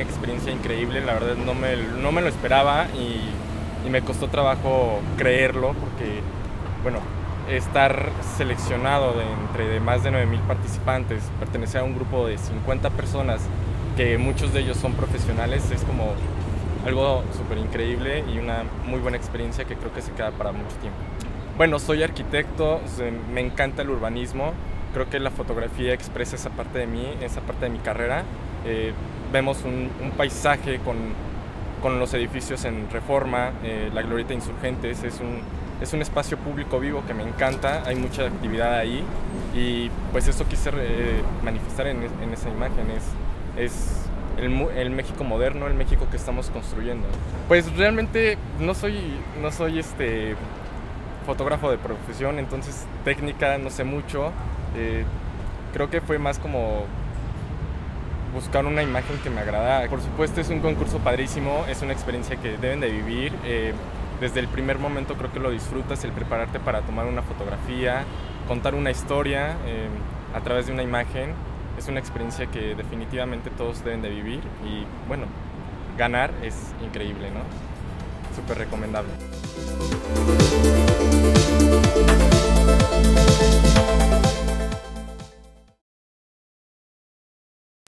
experiencia increíble, la verdad no me, no me lo esperaba y, me costó trabajo creerlo porque, bueno, estar seleccionado entre más de 9.000 participantes, pertenecer a un grupo de 50 personas, que muchos de ellos son profesionales, es como algo súper increíble y una muy buena experiencia que creo que se queda para mucho tiempo. Bueno, soy arquitecto, me encanta el urbanismo, creo que la fotografía expresa esa parte de mí, esa parte de mi carrera. Eh, vemos un, un paisaje con, con, los edificios en reforma, eh, la Glorieta Insurgentes, es un, es un espacio público vivo que me encanta, hay mucha actividad ahí y pues eso quise eh, manifestar en, en, esa imagen, es, es el, el, México moderno, el México que estamos construyendo. Pues realmente no soy, no soy este fotógrafo de profesión, entonces técnica no sé mucho, eh, creo que fue más como buscar una imagen que me agrada. Por supuesto es un concurso padrísimo, es una experiencia que deben de vivir. Eh, desde el primer momento creo que lo disfrutas, el prepararte para tomar una fotografía, contar una historia eh, a través de una imagen. Es una experiencia que definitivamente todos deben de vivir y bueno, ganar es increíble, ¿no? Súper recomendable.